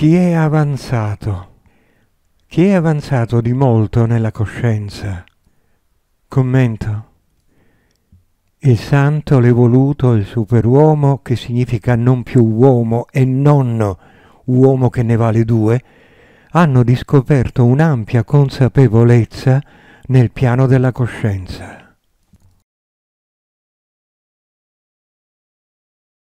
Chi è avanzato? Chi è avanzato di molto nella coscienza? Commento. Il santo, l'evoluto, il superuomo, che significa non più uomo e non uomo che ne vale due, hanno discoperto un'ampia consapevolezza nel piano della coscienza.